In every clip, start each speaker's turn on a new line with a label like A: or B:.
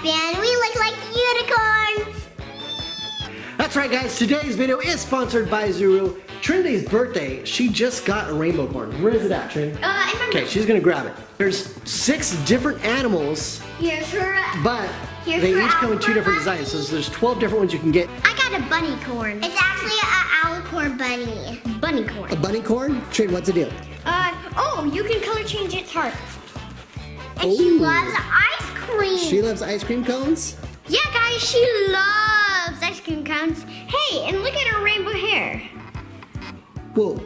A: fan. We look like unicorns.
B: That's right, guys. Today's video is sponsored by Zuru. Trinity's birthday, she just got a Rainbocorn. Where is it at, Trin?
A: Uh, I remember.
B: Okay, she's gonna grab it. There's six different animals,
A: Here's her.
B: but
A: Here's
B: they
A: her
B: each come in two
A: alicorn
B: different
A: bunny.
B: designs. So there's 12 different ones you can get.
A: I got a bunny corn. It's actually a alicorn bunny. Bunny corn.
B: A bunny corn? Trin, what's the deal?
A: Uh, oh, you can color change its heart. And she loves ice cream.
B: She loves ice cream cones?
A: yeah, guys, she loves ice cream cones. Hey, and look at her rainbow hair.
B: Whoa.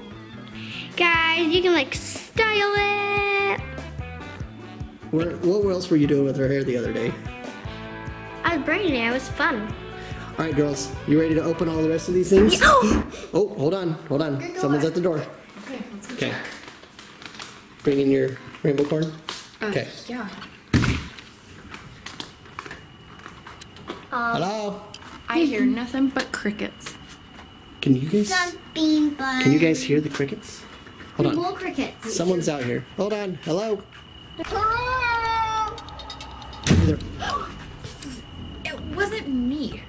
A: Guys, you can like style it.
B: Where, what else were you doing with her hair the other day?
A: I was braiding it. It was fun.
B: All right, girls, you ready to open all the rest of these things?
A: Oh!
B: Oh, hold on, hold on. Someone's at the door.
C: Okay,
B: Okay. Bring in your Rainbocorn.
C: Uh,
B: Okay.
C: Yeah.
A: Um,
B: Hello?
C: I hear nothing but crickets.
B: Can you guys
A: some bean buns.
B: can you guys hear the crickets? Hold on.
A: More crickets.
B: Someone's out here. Hold on. Hello?
A: Hello.
B: There-
C: It wasn't me.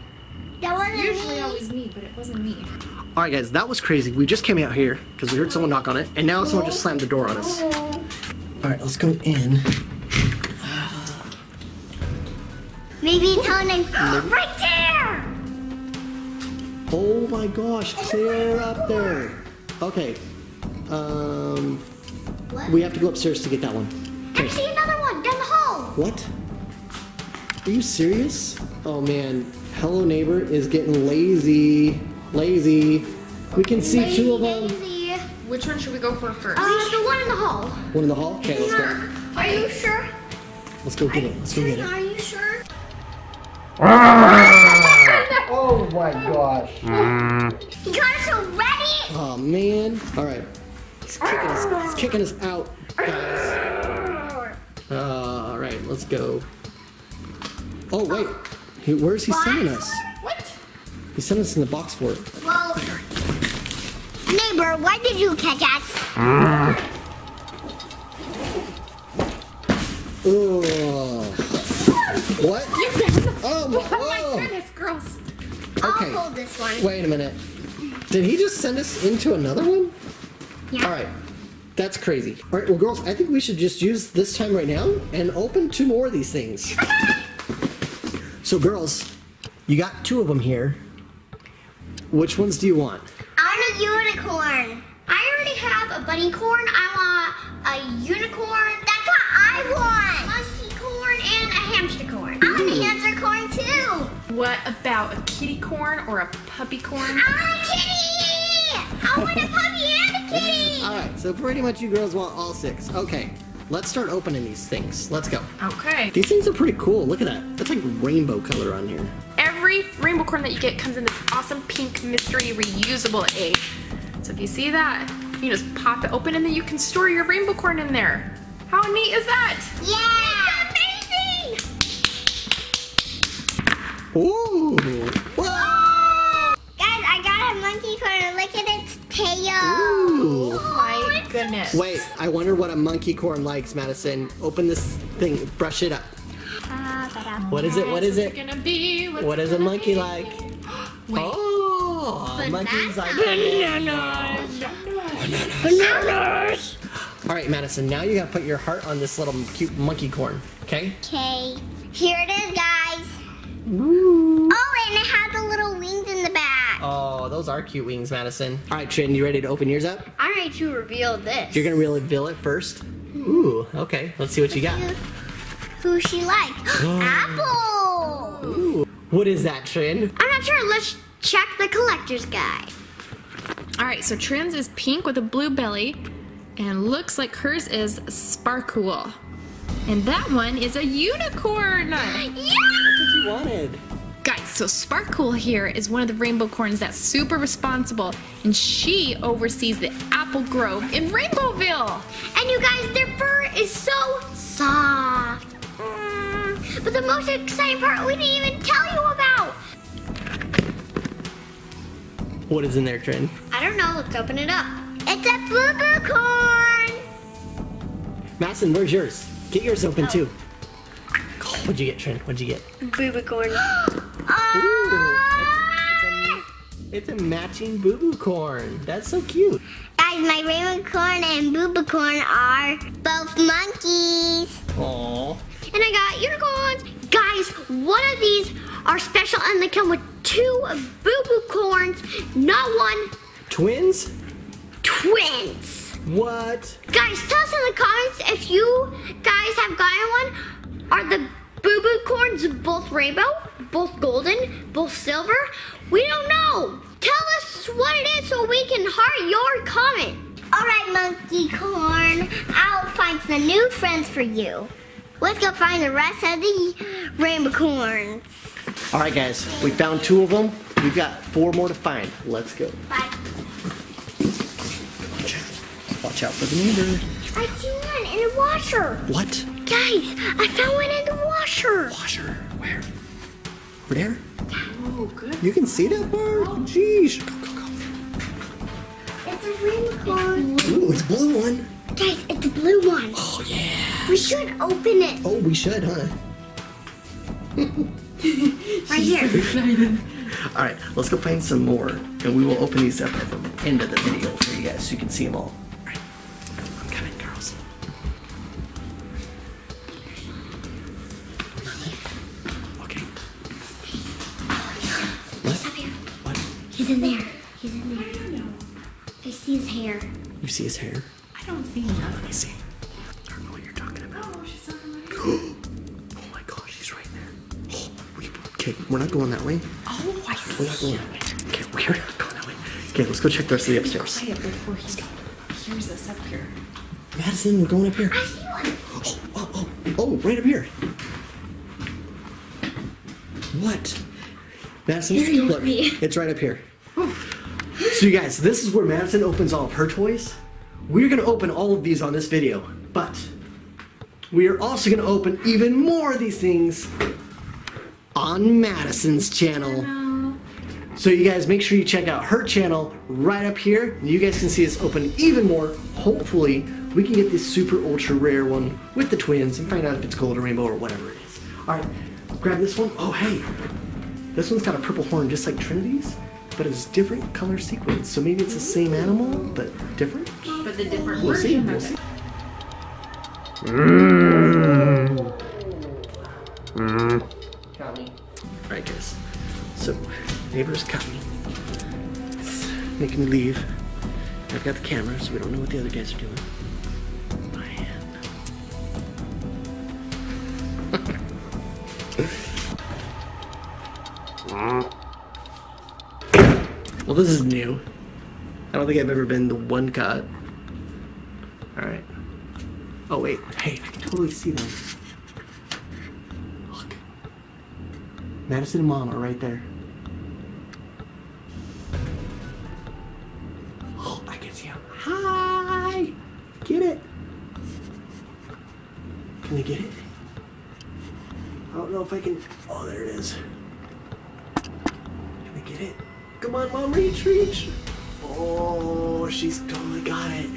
A: That wasn't
C: Usually
A: me.
C: always me, but it wasn't me.
B: All right, guys, that was crazy. We just came out here because we heard someone knock on it, and now someone just slammed the door on us. All right, let's go in.
A: Maybe it's Helen. right there.
B: Oh my gosh, clear up there. Okay. Um,
A: What?
B: we have to go upstairs to get that one.
A: I
B: Okay.
A: see another one down the hall.
B: What? Are you serious? Oh man, Hello Neighbor is getting lazy. Lazy. We can see two of them.
A: Lazy.
C: Which one should we go for first?
A: Uh, the one in the hall.
B: One in the hall? Okay, let's go.
A: Are you sure?
B: Let's go get it. Let's go get it.
A: Are you sure?
B: Oh my gosh.
A: You got us already?
B: Oh man. Alright. He's kicking us he's kicking us out, guys. Uh, alright, let's go. Oh wait. He, where's he sending us?
C: What?
B: He sent us in the box for it.
A: Well, neighbor, why did you catch us?
B: Ugh. What? Oh, oh my,
C: Oh my
B: oh.
C: goodness, girls.
B: Okay.
A: I'll hold this one.
B: Wait a minute. Did he just send us into another one?
A: Yeah.
B: Alright. That's crazy. Alright, well girls, I think we should just use this time right now and open two more of these things. So girls, you got two of them here. Which ones do you want?
A: I want a unicorn. I already have a bunny corn. I want a unicorn. What
C: about a kitty corn or a puppy corn?
A: I want a kitty. I want a puppy and a kitty.
B: Alright, so pretty much you girls want all six. Okay, let's start opening these things. Let's go.
C: Okay.
B: These things are pretty cool. Look at that. That's like rainbow color on here.
C: Every Rainbocorn that you get comes in this awesome pink mystery reusable egg. So if you see that, you just pop it open and then you can store your Rainbocorn in there. How neat is that?
A: Yeah. It's amazing.
B: Ooh! Whoa!
A: Guys, I got a monkey corn. Look at its tail.
B: Ooh!
C: Oh, My goodness.
B: Wait, I wonder what a monkey corn likes, Madison. Open this thing, brush it up. Ah, what is it? What is it?
C: gonna? What's
B: a monkey
C: be?
B: like?
C: Wait.
B: Oh, monkeys like
C: Bananas.
A: Bananas.
B: All right, Madison. Now you gotta put your heart on this little cute monkey corn. Okay?
A: Okay. Here it is, guys. Oh, and it has the little wings in the back.
B: Oh, those are cute wings, Madison. All right, Trin, you ready to open yours up?
A: I'm ready to reveal this.
B: You're gonna reveal it first. Hmm. Ooh, okay. Let's see what you got.
A: Who she like? Apple.
B: Ooh, what is that, Trin?
A: I'm not sure. Let's check the collector's guide.
C: All right, so Trins is pink with a blue belly, and looks like hers is sparkle. And that one is a unicorn.
A: Yeah.
B: You wanted.
C: Guys, so Sparkle here is one of the Rainbocorns that's super responsible, and she oversees the apple grove in Rainbowville.
A: And you guys, their fur is so soft. Mm, but the most exciting part we didn't even tell you about.
B: What is in there, Trin?
A: I don't know. Let's open it up. It's a boo boo corn.
B: Madison, where's yours? Get yours open too. What'd you get, Trent? What'd you get?
A: Boobicorn.
B: Ooh, it's, it's a, it's a matching boo boo corn. That's so cute.
A: Guys, my Rainbocorn and Boo boobicorn are both monkeys.
B: Aww.
A: And I got unicorns. Guys, one of these are special and they come with two boo-boo corns, not one,
B: Twins?
A: twins.
B: What?
A: Guys, tell us in the comments if you guys have gotten one. Are the boo-boo corns both rainbow, both golden, both silver? We don't know. Tell us what it is so we can heart your comment. All right, monkey corn. I'll find some new friends for you. Let's go find the rest of the Rainbocorns.
B: All right, guys, we found two of them. We've got four more to find. Let's go.
A: Bye.
B: Watch out. For the neighbor.
A: I see one in the washer.
B: What?
A: Guys, I found one in the washer.
B: Washer. Where? Over there?
C: Oh, good.
B: You can see that part? Oh. Jeez. Go, go, go.
A: It's a.
B: Ooh, it's a blue one.
A: Guys, it's a blue one.
B: Oh, yeah.
A: We should open it
B: Oh, we should, huh?
A: right here.
B: All right, let's go find some more, and we will open these up at the end of the video for you guys so you can see them all.
A: He's in there. He's in there. I see his hair.
B: You see his hair?
C: I don't see him.
B: Let me see. I don't know what you're talking about.
C: Oh, she's
B: Oh my gosh, he's right there. Oh, we, okay, we're not going that way.
C: Oh, I see.
B: We're not going that way. Okay, we're not going that way. Okay, let's go check the rest of the upstairs.
C: Quiet before he hears us up here.
B: Madison, we're going up here.
A: I see one.
B: Oh, oh, oh, oh, right up here. What? Madison, look,
A: me.
B: it's right up here. So you guys, this is where Madison opens all of her toys. We're gonna open all of these on this video, but we are also gonna open even more of these things on Madison's channel. So you guys make sure you check out her channel right up here. You guys can see us open even more. Hopefully, we can get this super ultra rare one with the twins and find out if it's gold or rainbow or whatever it is. All right, grab this one. Oh, hey, this one's got a purple horn just like Trinity's, but it's different color sequence. So maybe it's the same animal, but different.
C: But the different
B: We'll see. We'll
C: of
B: see.
C: it. Got me. Mm.
B: All right, guys. So, neighbors caught me. It's making me leave. I've got the camera, so we don't know what the other guys are doing. Man. well, this is new. I don't think I've ever been the one cut. All right. Oh wait, hey, I can totally see them. Look. Madison and Mom are right there. Oh, I can see them. Hi! Get it? Can they get it? I don't know if I can. Oh, there it is. Can they get it? Come on, Mom, reach, reach. Oh, she's totally got it.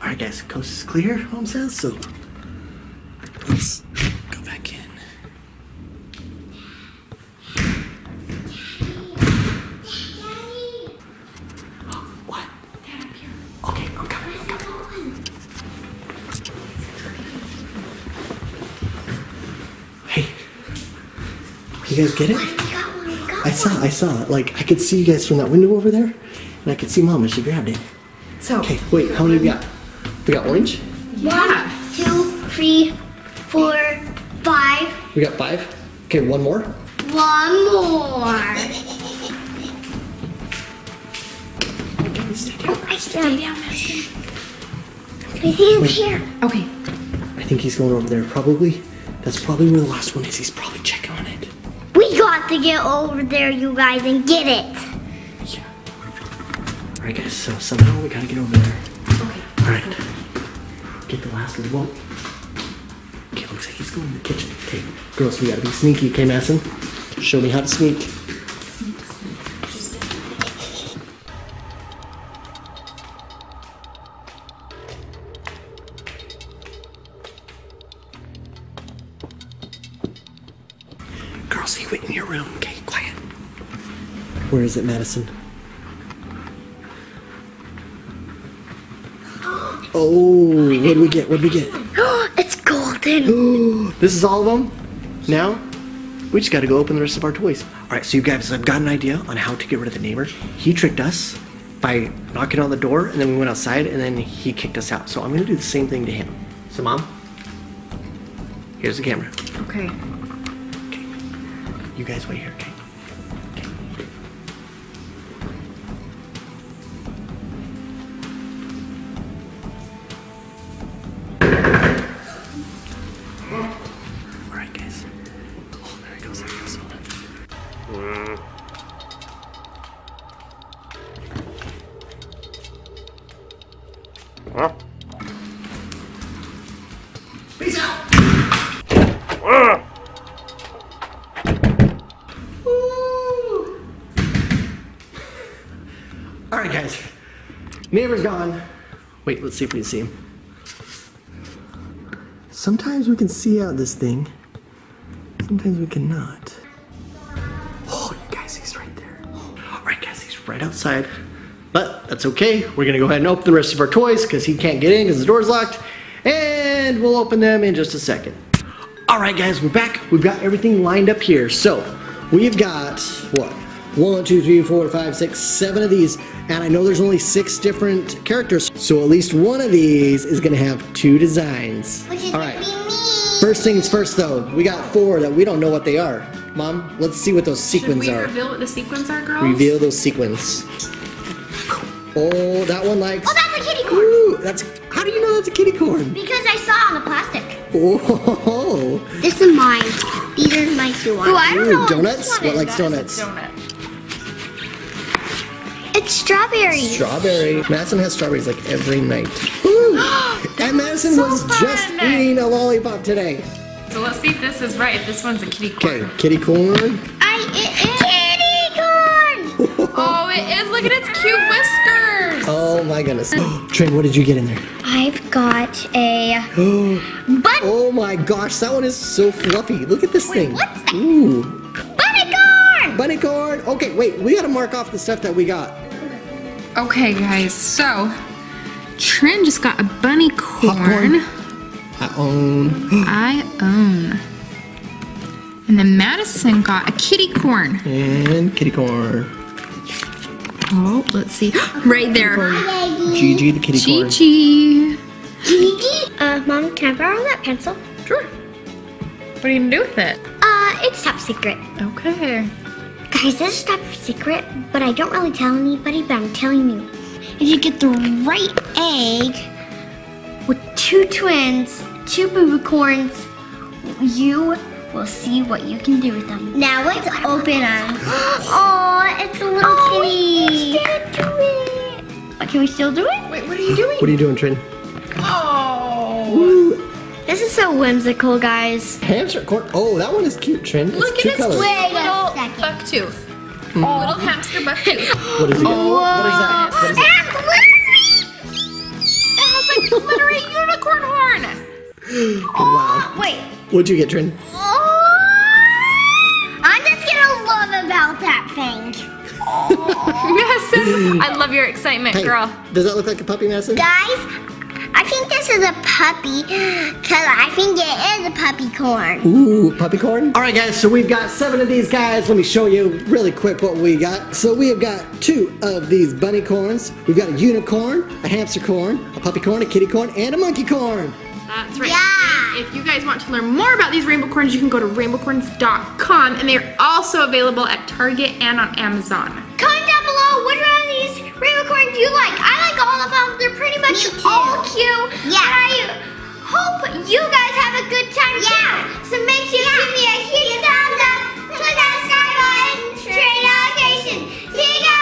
B: All right, guys, coast is clear. Mom says so. You guys get it?
A: We got one. We got
B: I saw, I saw it. Like I could see you guys from that window over there, and I could see Mom as she grabbed it.
C: So,
B: Okay, wait, how many we got? We got orange.
C: yeah.
A: One, two, three, four, five.
B: We got five. Okay, one more.
A: One more. Oh, I see him. I see his here.
C: Okay.
B: I think he's going over there. Probably. That's probably where the last one is. He's probably checking on it.
A: We got to get over there, you guys, and get it.
B: Yeah. All right, guys. So somehow we gotta get over there. Okay. All right. Get the last of the. Okay, looks like he's going in the kitchen. Okay, girls, we gotta be sneaky. Okay, Madison? Show me how to sneak. He in your room. Okay, quiet. Where is it, Madison? Oh, what do we get? What do we get?
A: it's golden.
B: This is all of them? Now, we just gotta go open the rest of our toys. All right, so you guys I've got an idea on how to get rid of the neighbor. He tricked us by knocking on the door, and then we went outside, and then he kicked us out. So I'm gonna do the same thing to him. So, Mom, here's the camera.
C: Okay.
B: You guys wait here, okay? Okay. All right, guys. Oh, there he goes. Peace Neighbor's gone. Wait, let's see if we can see him. Sometimes we can see out this thing. Sometimes we cannot. Oh, you guys, he's right there. All right, guys, he's right outside. But that's okay. We're gonna go ahead and open the rest of our toys because he can't get in because the door's locked. And we'll open them in just a second. All right, guys, we're back. We've got everything lined up here. So we've got what? One, two, three, four, five, six, seven of these. And I know there's only six different characters. So at least one of these is gonna have two designs.
A: Which is
B: All
A: gonna be me.
B: First things first, though. We got four that we don't know what they are. Mom, let's see what those
C: Should
B: sequins
C: we
B: are.
C: reveal what the sequins are, girls?
B: Reveal those sequins. Oh, that one likes.
A: Oh, that's a kitty corn.
B: Ooh, that's. How do you know that's a kitty corn?
A: Because I saw on the plastic.
B: Oh,
A: This is mine. These are my two ones. Ooh, I don't
B: Ooh,
A: know what
B: donuts?
A: this one
B: What
A: is.
B: likes
C: That is a
B: donuts?
C: donut.
A: It's strawberries.
B: strawberry. Madison has strawberries like every night. Ooh. and Madison
C: so
B: was just eating a lollipop today.
C: So let's see if this is right. If this one's a kitty corn.
B: Okay, kitty corn.
A: I it is kitty corn.
C: Oh, it is. Look at its cute whiskers.
B: Oh my goodness. Trent, what did you get in there?
A: I've got a bun
B: Oh my gosh, that one is so fluffy. Look at this thing.
A: what's that?
B: Ooh.
A: bunny corn.
B: Bunny corn. Okay, wait, we gotta mark off the stuff that we got.
C: Okay, guys. So, Trin just got a bunny corn.
B: I own.
C: I own. And then Madison got a kitty corn.
B: And kitty corn.
C: Oh, let's see. Right there.
B: Gigi the kitty corn.
C: Gigi.
A: Gigi. Uh, mom, can I borrow that pencil?
C: Sure. What are you gonna do with it?
A: Uh, it's top secret.
C: Okay.
A: Guys, this is top secret, but I don't really tell anybody, but I'm telling you. If you get the right egg with two twins, two boo corns, you will see what you can do with them. Now let's open them. Oh, it's a little oh, kitty. Let's do it. Can we still do it?
C: Wait, what are you doing?
B: What are you doing, Trin?
C: Oh.
B: Ooh,
A: This is so whimsical, guys.
B: hamster corn. Oh, that one is cute, Trin.
C: Look
B: two
C: at its
B: colors.
A: Wait second.
C: buck tooth. Mm. Little hamster buck tooth.
B: What is it? Oh, what is that? Oh. What is it?
A: And glittery.
C: It has a glittery unicorn horn.
B: Oh, wow.
A: Wait.
B: What'd you get, Trin?
A: Oh, I'm just gonna love about that thing.
C: Madison, I love your excitement,
B: Hey,
C: girl.
B: does that look like a puppy, Madison?
A: Guys, I think this is a puppy, cause I think it is a puppy corn.
B: Ooh, puppy corn. All right, guys, so we've got seven of these guys. Let me show you really quick what we got. So we have got two of these bunny corns. We've got a unicorn, a hamster corn, a puppy corn, a kitty corn, and a monkey corn.
C: That's right.
A: Yeah.
C: And if you guys want to learn more about these Rainbocorns, you can go to rainbocorns.com and they're also available at Target and on Amazon.
A: Comment down below which one of these Rainbocorns do you like. I like all of them. They're pretty much all cute. Yeah. I hope you guys have a
C: good time
A: yeah. too. So make sure you give me
C: a
A: huge thumbs up. Click that subscribe button. Train allocation. See you guys.